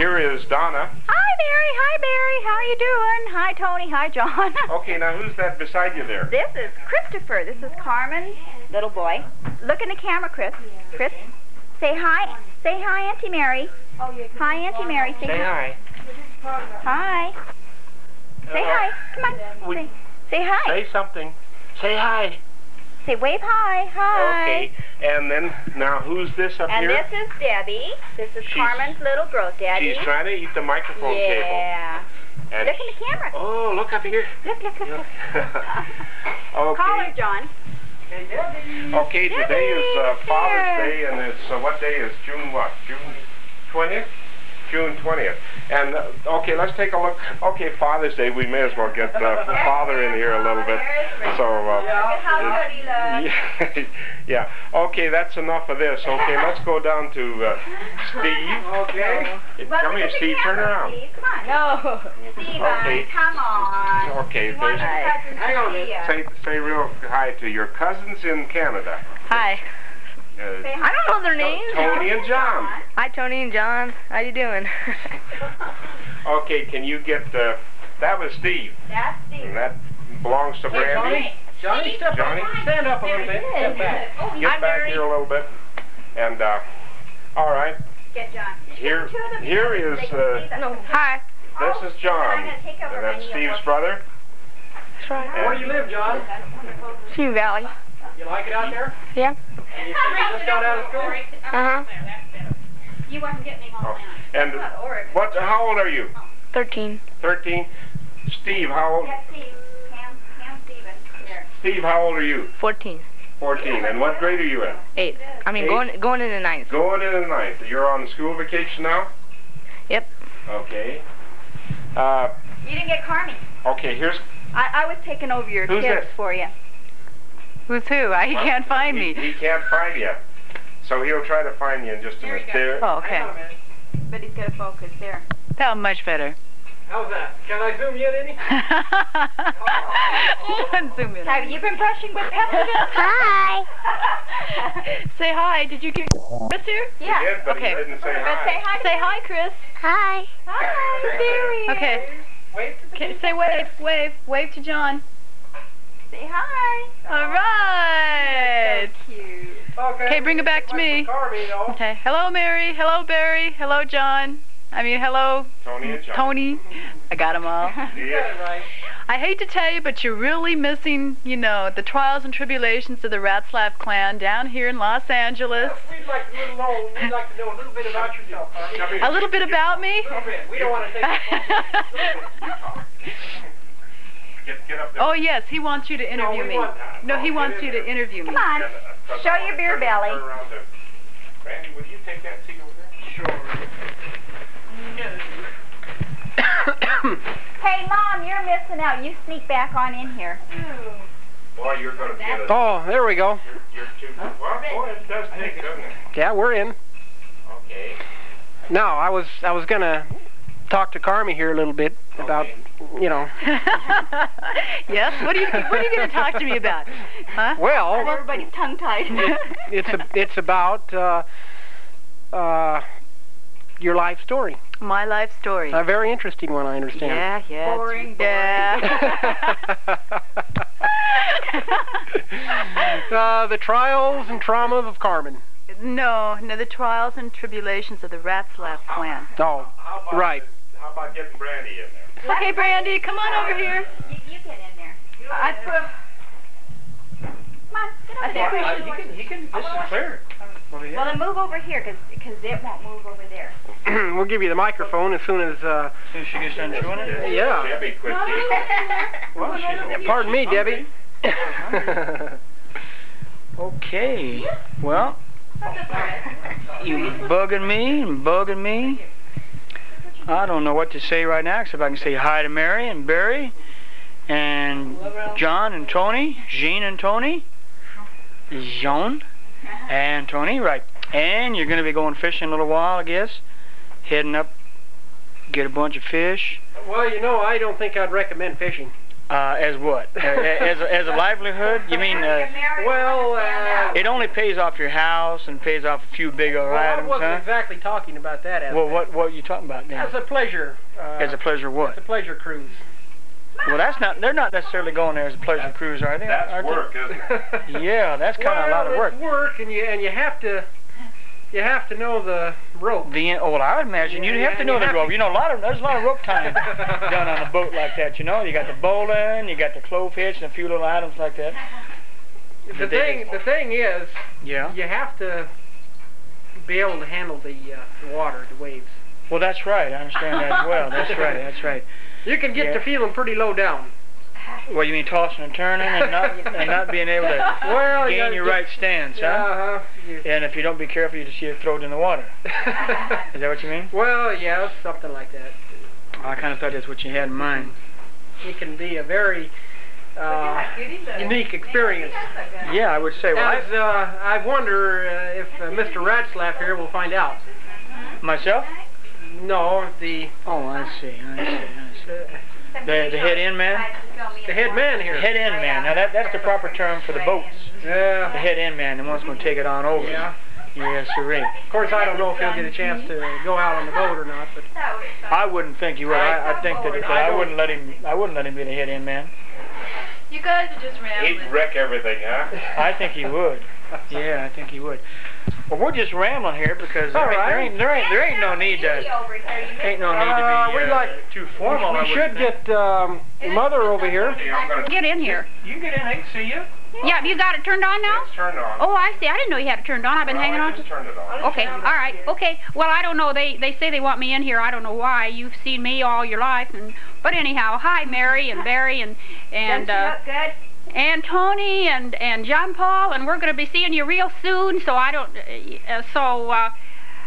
here is Donna. Hi, Mary. Hi, Barry. How are you doing? Hi, Tony. Hi, John. Okay, now who's that beside you there? This is Christopher. This is Carmen's little boy. Look in the camera, Chris. Chris, say hi. Say hi, Auntie Mary. Hi, Auntie Mary. Say, Say hi. Hi. Say uh, hi. Come on. We- Say, say hi. Say something. Say hi. Say wave hi. Hi. Okay, and then now who's this up And here? And this is Debbie. This is She's- Carmen's little girl, Daddy. She's trying to eat the microphone cable. yeah. And Look in the camera. Oh, look up here. Look, look, look. look. okay. Call her, John. Okay, today is uh, Father's. Day, and it's uh, what day is June what? June twentieth. June twentieth. And uh, okay, let's take a look. Okay, Father's Day. We may as well get uh, Father in here a little bit. So. Uh, How good he looks. yeah, yeah. Okay, that's enough of this. Okay, let's go down to uh, Steve. Okay. Well, Come here, Steve. Turn around. Steve. Come on. No. Steve, Okay. come on. Okay, We there's. Hang on a see minute. ya. Say, say real hi to your cousins in Canada. Hi. Uh, I don't know their names. Tony and John. Hi, Tony and John. How you doing? Okay, can you get uh, that was Steve, That's Steve. and that belongs to Hey, Brandy. Johnny. Johnny, step Johnny? up. Stand up a little bit. Step back. Oh, Get Hi, back Mary. here a little bit, and uh, all right. Get John. Here, Two of them here together is so they can uh, no. Hi. this is John, I'm gonna take over and that's Steve's brother. That's right. Where do you live, John? Sioux Valley. You like it out there? Yeah. And you just got out of school? Uh huh. You wasn't getting me Oh, home and what? How old are you? Thirteen. Thirteen. Steve, how old? Get Steve. Cam, Cam Stevens. Here. Steve, how old are you? Fourteen. Fourteen. And what grade are you in? Eight. I mean, Eight? going going into ninth. Going in the ninth. You're on school vacation now. Yep. Okay. Uh, You didn't get Carmi. okay. Here's I, I was taking over your Who's kids this? for you. Who's who? I, he can't find He, me. he can't find you. So he'll try to find you in just a There minute. There. Oh, Hang on a okay. But he's got to focus there. That was much better. How's that? Can I zoom you in any? Zoom in. Have you been brushing with Pepsi? Hi. Say hi. Did you get Chris here? He yeah. did, but Okay. he didn't say But hi. say hi. Say hi, Chris. Hi. Hi. There he Okay. is. Wait. Okay, say wave, wave, wave to John. Say hi. All right. So Cute. Oh, okay. Okay, bring it back to me. Okay. Hello, Mary. Hello, Barry. Hello, John. I mean, hello, Tony and John. Tony. I got them all. You got Yes. it right. I hate to tell you, but you're really missing, you know, the trials and tribulations of the Ratzlaff clan down here in Los Angeles. We'd like to know, we'd like to know a little bit about yourself, Carmi. A little bit about me. A little bit. We don't want to take the Get, get up there. Oh yes, he wants you to interview we me. want- No, he Get wants in you to there. interview me. Come on. Yeah, Show your beer turn- belly. turn around to- Randy, would you take that seat over there? Hey, Mom, you're missing out. You sneak back on in here. Boy, you're going to get a... Oh, there we go. You're, you're too... Well, boy, it does take it, doesn't it? Yeah, we're in. Okay. No, I was I was gonna talk to Carmi here a little bit about you know. yes. What are you What are you going to talk to me about? Huh? Well, Everybody's tongue tied. it's a, it's about uh, uh, your life story. My life story. A very interesting one, I understand. Yeah, yeah. Boring, Yeah. uh, the trials and trauma of Carmen. no, no, the trials and tribulations of the Ratzlaff Plan. Oh, How about, Right. How about getting Brandy in there? Okay, Brandy, come on over here. You, you get in there. I put. Come on, get over I there. think we should- he can, he can, this is clear. Well, then move over here, because it won't move over there. we'll give you the microphone as soon as, uh, as Soon as she gets done chewing it? yeah. Debbie, quit Well, she's Pardon me, Debbie. Okay. Well, you bugging me and bugging me. I don't know what to say right now, except I can say hi to Mary and Barry and John and Tony, Jean and Tony, Jean and Tony, right. And you're going to be going fishing in a little while, I guess. Heading up, get a bunch of fish. well, you know, I don't think I'd recommend fishing. Uh, as what? As a, as a livelihood? You mean uh, Well, uh, it only pays off your house and pays off a few bigger well, I items, wasn't huh? exactly talking about that as Well, what what are you talking about now? as a pleasure. Uh, As a pleasure what? as a pleasure cruise. Well, that's not. They're not necessarily going there as a pleasure cruise, are they? That's Aren't they? work, isn't it? Yeah, that's kind of a lot of Well, work. It's work, and you and you have to you have to know the rope. The oh, well, I would imagine you'd Yeah, have to know the rope. You know, a lot of there's a lot of rope tying done on a boat like that. You know, you got the bowline, you got the clove hitch, and a few little items like that. The thing the thing is, Yeah. you have to be able to handle the, uh, the water, the waves. Well, that's right. I understand that as well. That's right. That's right. You can get Yeah. to feeling pretty low down. Well, you mean tossing and turning and not and not being able to Well, gain gotta your right stance, huh? Uh-huh. You- And if you don't be careful, you just you throw it in the water. Is that what you mean? well, yeah, something like that. I kind of thought that's what you had in mind. It can be a very uh, unique experience. Yeah, I would say. Well, As, uh, I wonder uh, if uh, Mr. Ratzlaff here will find out. Myself. No, the Oh, I see. I see. I see. The the head end man. the head man The here. head end man. Now that that's the proper term for the boats. Yeah. The head end man, the one's going to take it on over. Yeah. Yes, sirree. Of course, I don't know if he'll get a chance to go out on the boat or not, but I wouldn't think he would. I, I think that, that I I wouldn't let him. I wouldn't let him be the head end man. You guys are just rambling. He'd wreck everything, huh? I think he would. Yeah, I think he would. Well, we're just rambling here because there, All ain't, there right. ain't there ain't there ain't no need to ain't no need to Uh, be we'd uh, like- too formal. I we should think. get um, mother over here. Okay, Get in here. You can get in. I can see you. Yeah, you got it turned on now? it's turned on. Oh, I see. I didn't know you had it turned on. I've been Well, hanging I on to. just turned it on. Okay, all right, okay. Well, I don't know. They they say they want me in here. I don't know why. You've seen me all your life, and but anyhow, hi Mary and Barry and and uh, good? And Tony and and John Paul, and we're going to be seeing you real soon. So I don't. Uh, so uh,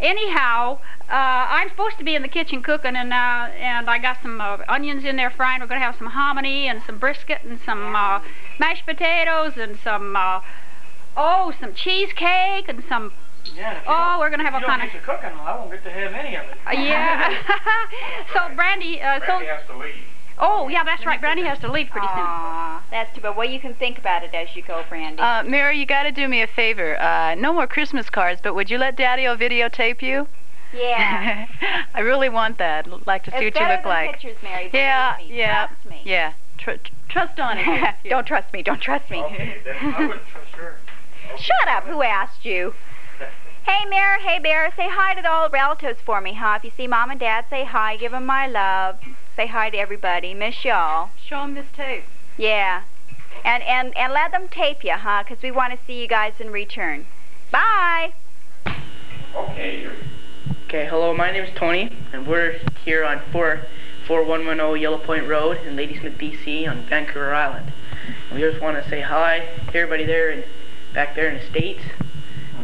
anyhow, uh, I'm supposed to be in the kitchen cooking, and uh, and I got some uh, onions in there frying. We're going to have some hominy and some brisket and some uh, mashed potatoes and some uh, oh some cheesecake and some Yeah. Oh we're going to have don't, all if you kind don't of get to cooking, I won't get to have any of it. yeah. so Brandy, uh, so Brandy has to leave. Oh yeah, that's right. Brandy has to leave pretty soon. That's too bad. Well, you can think about it as you go, Brandy. Uh, Mary, you got to do me a favor. Uh, no more Christmas cards, but would you let Daddy-O videotape you? yeah. I really want that. I'd like to see it's what you better look than like. pictures, Mary. Yeah, me. yeah, Trust me. Yeah. Tr- tr- trust on it. don't trust me. Don't trust me. Okay, then I trust her. Shut up. Who asked you? Hey, Mary. Hey, Bear. Say hi to the old relatives for me, huh? If you see Mom and Dad, say hi. Give 'em my love. Say hi to everybody. Miss y'all. Show them this tape. Yeah. And and and let them tape you, huh? 'Cause we want to see you guys in return. Bye. Okay, Okay, hello, my name is Tony, and we're here on 4, 4110 Yellow Point Road in Ladysmith, BC on Vancouver Island. And we just want to say hi to everybody there and back there in the States,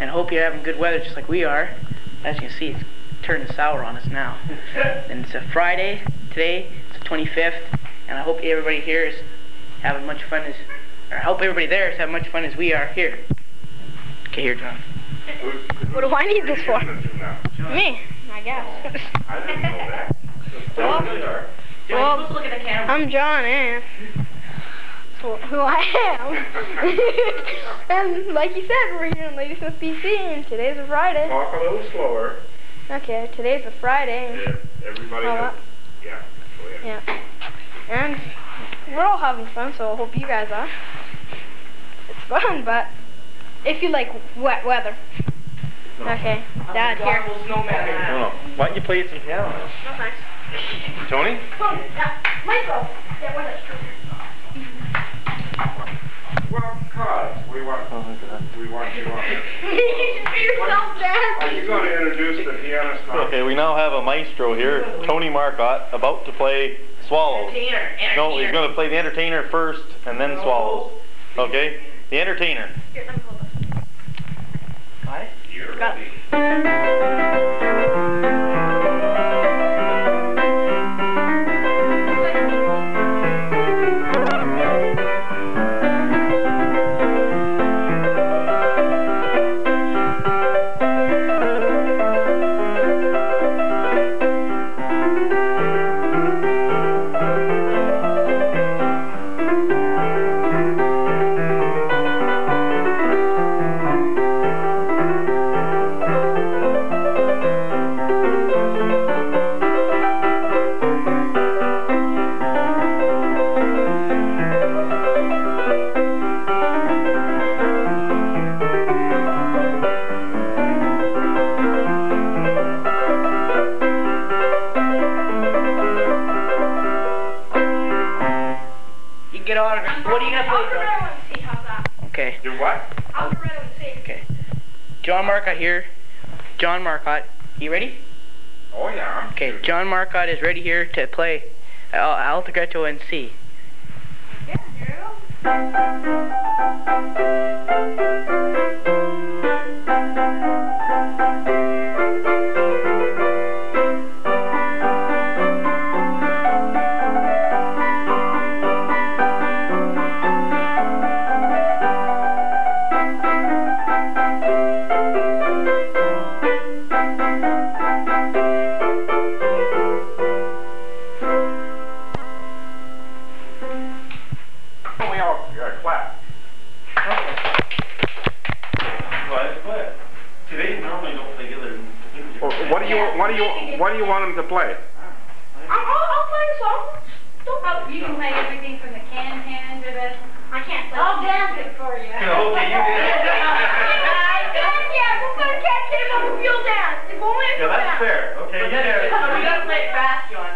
and hope you're having good weather just like we are. As you can see, it's turning sour on us now. and it's a Friday today, it's the 25th, and I hope everybody here is having much fun as, or I hope everybody there is having much fun as we are here. Okay, here, John. What do I need this for? Me, I guess. Oh, I didn't know that. Well- Tell me there. Well, look at the camera. I'm John eh? Ann. That's who I am. and like you said, we're here in Ladysmith, BC, and today's a Friday. Talk a little slower. Okay, today's a Friday. Yeah, everybody has, yeah, yeah. Yeah. And we're all having fun, so I hope you guys are. It's fun, but if you like wet weather. No. Okay, Dad, here. No, Why don't you play some piano? No thanks. Tony? Tony, yeah. Michael. Yeah, What is that's true. 12 cards. We want. Oh my God. We want. We want. You're so bad. Are you going to introduce the pianist? Okay, we now have a maestro here, Tony Marcotte, uh, about to play Swallows. Entertainer. entertainer. No, he's going to play the entertainer first, and then. Swallows. Okay, the entertainer. Here, let me hold on. What? You're ready. Ready. What are you gonna play, John? See how's that? Okay. Do what? Allegretto and see. Okay. John Marcotte here. John Marcotte. You ready? Oh yeah. Okay. John Marcotte is ready here to play uh, Allegretto and C. We you what do you want them to play? I'll, I'll, I'll play a song. Don't Oh, you can play everything from the can can to the. I can't play. I'll dance it for you. Okay, you did. Yeah, we're gonna catch it on the field dance. If only if Yeah, that's fast. fair. Okay, you did it. we gotta play it fast, John.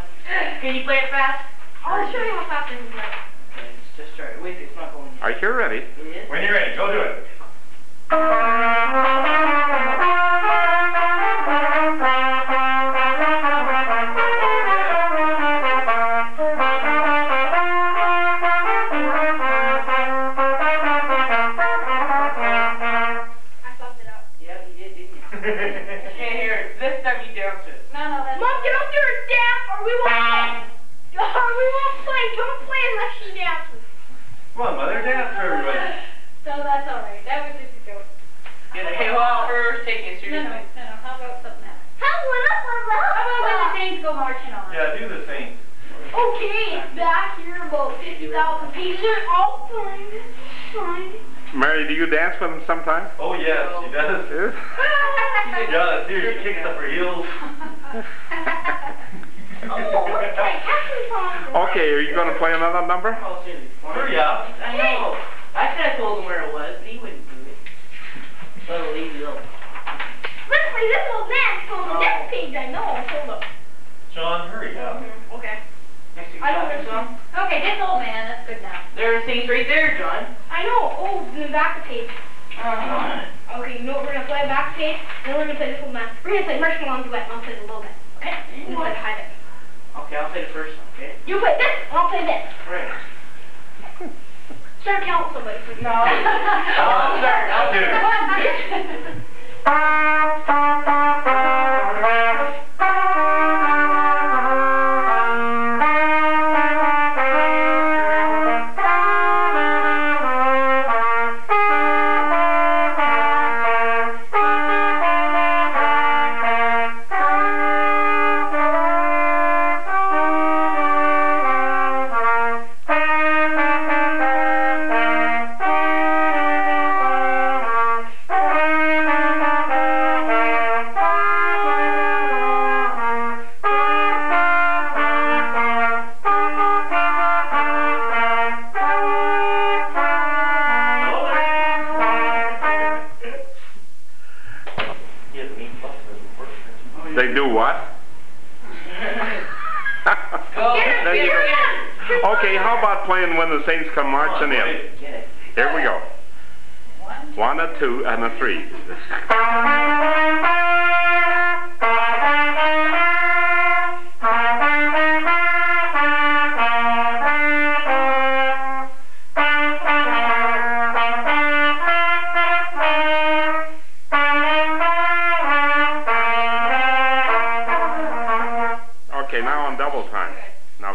Can you play it fast? I'll show you how fast I can play. Okay, just start. Wait, it's not going. Are you ready? It is? When you're ready, go do it. Okay, back here about 50,000 pages. I'll find it. Find it. Mary, do you dance with them sometimes? Oh, yes, she does. Yes. Yeah, see her, she kicks up her heels. Oh, okay, actually find it. Okay, are you going to play another number? Oh, seriously. Hurry up. I know. I could have told him where it was, but he wouldn't do it. Little lazy little. Literally, this old man told me this page I know. Hold up. John, hurry up. Mm-hmm. Okay. Next to I don't the song. Okay, this old man. That's good now. There are things right there, John. I know. Oh, in the back of the page. Okay, you know what we're gonna play back page? Then we're gonna play this old man. We're gonna play Marshmallow Duet, and I'll play the little bit. Okay? You play the high bit. Okay, I'll play the first one, okay? You play this, and I'll play this. Right. Start counting somebody. For No. Oh, I'll start. I'll do it. About playing When the Saints Come Marching In? Here we go. One, a two, and a three.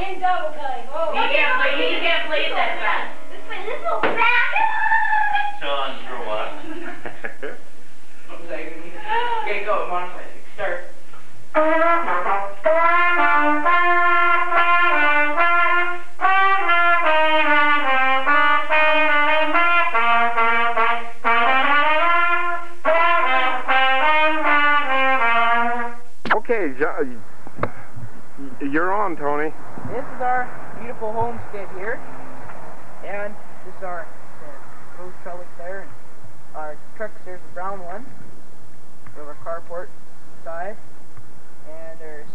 In double time. Oh, You can't play- you can't play it that fast. This way, this old man. John, grow up. Okay, go. Modify it. Start. This is our beautiful homestead here, and this is our the rose trellis there, and our trucks. There's a brown one. We have our carport side, and there's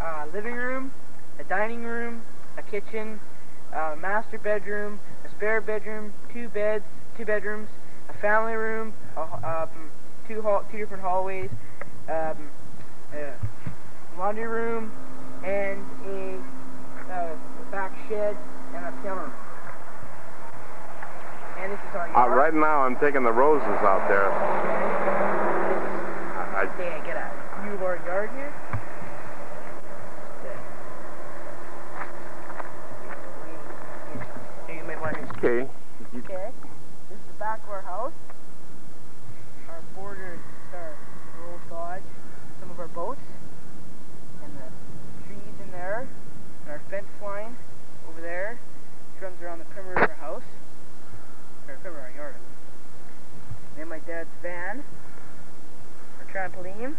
a living room, a dining room, a kitchen, a master bedroom, a spare bedroom, two beds, two bedrooms, a family room, a, um, two hall, two different hallways, um, a laundry room, and a uh, back shed and a piano room. And this is our Uh, right now, I'm taking the roses out there. I, Say I get a view of our yard here. Here, you might want to okay. Okay. This is the back of our house. Our border is our, our old Dodge, some of our boats, and the trees in there, and our fence line over there, runs around the perimeter of our house, or perimeter of our yard. Then my dad's van, our trampoline,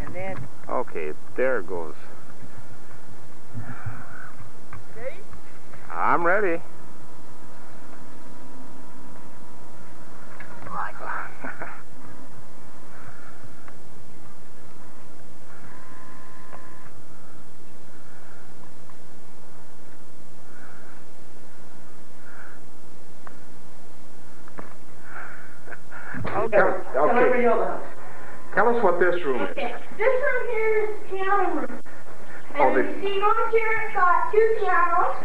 and then okay, there it goes. ready? I'm ready. Okay. Okay. Tell us what this room is. Okay, this room here is the piano room. And Oh, the- you see on here it's got two pianos.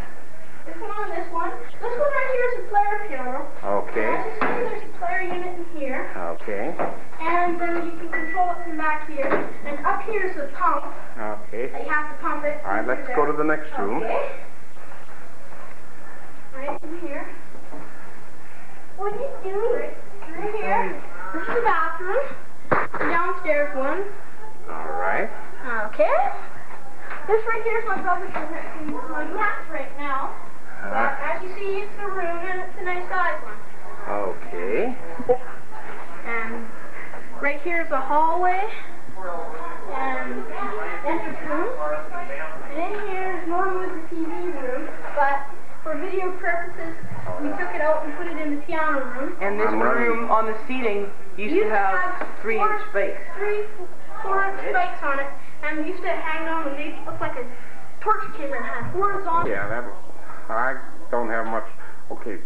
This one and this one. This one right here is a player piano. Okay. As you see, there's a player unit in here. Okay. And then you can control it from back here. And up here is the pump. Okay. that You have to pump it. All right, let's go to the next room. Okay. Right in here. What are you doing? Right here. This is the bathroom. The downstairs one. All right. Okay. This right here is my brother's room. It's my math right now. But Uh, as you see, it's a room and it's a nice size one. okay. And right here is a hallway and entrance room. And in here is normally the TV room, but for video purposes, we took it out and put it in the piano room. And this I'm ready. room on the seating used to have three inch. Three, four inch spikes on it, and we used to hang on and they looked like a torch came and had horizontal. Yeah, that. I don't have much. Okay.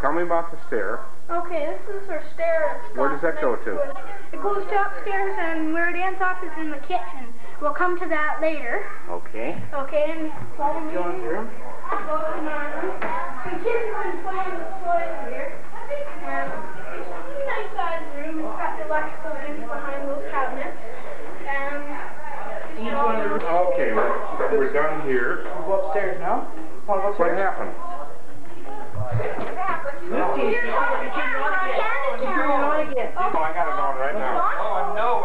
Tell me about the stair. Okay, this is our stair. Where does that go to? wood. It goes to upstairs, and where it ends up is in the kitchen. We'll come to that later. Okay. Okay, and follow me. John's room. Go to my room. The kids have been playing with toys here. And it's a room. It's got the electrical things behind those cabinets. And Each one of the rooms. Okay. We're, we're done here. We'll go upstairs now. Want to go What upstairs? happened? here's all the camera, candy camera. again. Oh, I got it on right oh, now.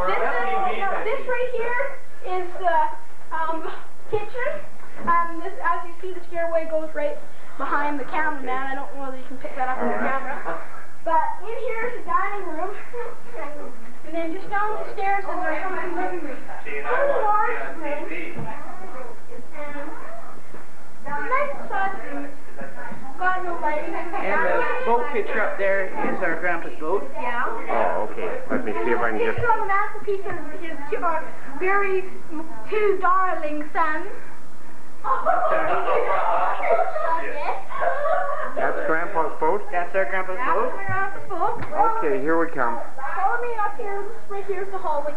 This, is, this right here is the um, kitchen. Um, this, as you see, the stairway goes right behind the cameraman. I don't know whether you can pick that up on the Alright. camera. But in here is the dining room. And then just down the stairs is our common living room. Pretty large room. And it's a nice size room. Got no lighting. And the boat picture up there is our grandpa's boat. Yeah. Oh, okay. Let me see if I can This get. is on the mantelpiece of his two, uh, very m- two darling sons. That's Grandpa's boat. That's our grandpa's That's boat. where I spoke. Okay, here we come. Follow me up here. Right here's the hallway.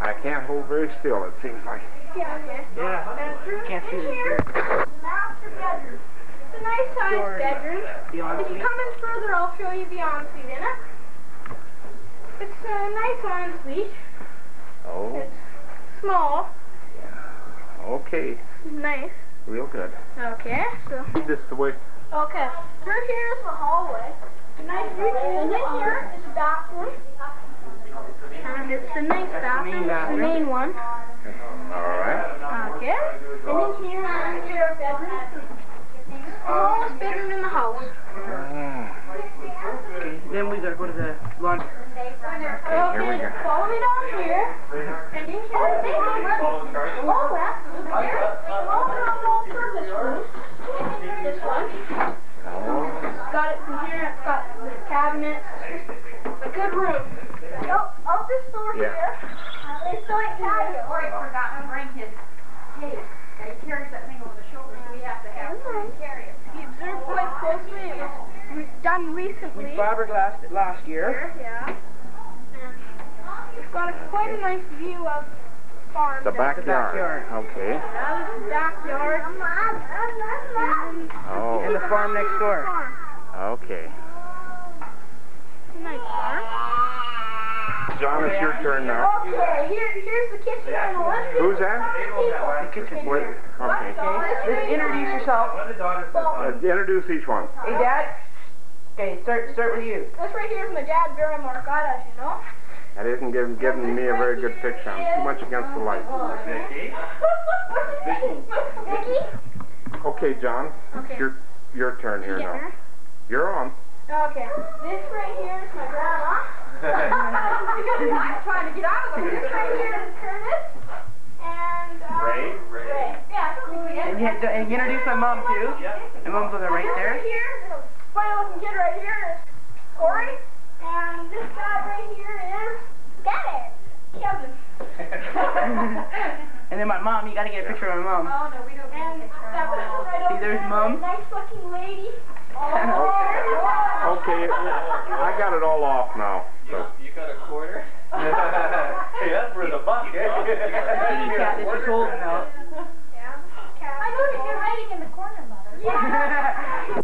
I can't hold very still. It seems like. Yeah, okay. Yeah. And Can't see in here, master bedroom. It's a nice sized bedroom. If you come in further, I'll show you the ensuite in it. It's a nice ensuite. Oh. It's small. Yeah. Okay. Nice. Real good. Okay, so. This the way. Okay, through here is the hallway. Nice and in here is the bathroom. And it's the nice bathroom, it's the bathroom. main one. All right. Okay, and in here is your bedroom. Smallest bedroom in the house. Ah, Then we gotta go to the laundry. here we Okay, go. follow me down here. And in here is the low left. Here, all around all purpose room. This one. Oh. Got it from here. It's got the cabinets. A good room. Oh, out this door Yeah. here. They still ain't patio. Or he forgot to bring his tape. He carries that thing over the shoulder, so we have to have someone carry it. If you observe quite closely, it was re- done recently. We fiberglassed it last year. Here, yeah. And it's got a, quite a nice view of farm. The backyard. Okay. Yeah, this is backyard. Oh. And the farm next door. Okay. Nice farm. John, it's your turn now. Okay, here, here's the kitchen and the living Who's that? The kitchen. Wait, okay. Just introduce yourself. Uh, introduce each one. Hey, Dad. Okay, start start with you. This right here is my dad, Barry Marcotte, as you know. That isn't giving, giving me a very good picture. I'm too much against the light. What's his? Okay, John, Okay. it's your, your turn here Yeah. now. You're on. Okay. This right here is my grandma. because I'm trying to get out of the This right here is Curtis. And, uh, Ray? Ray. Yeah, I don't think we And you, and you introduce my mom too. My mom's looking right there. right here, this funny looking kid right here is Corey. And this guy right here is Kevin. Kevin. and then my mom. You gotta get a picture of my mom. Oh, no, we don't And that person right See, there's there, Mom. Nice looking lady. Okay, I got it all off now. So. You got a quarter? hey, that's worth a buck, eh? Cat, this is old now. I noticed you're writing in the corner, Mother. Yeah.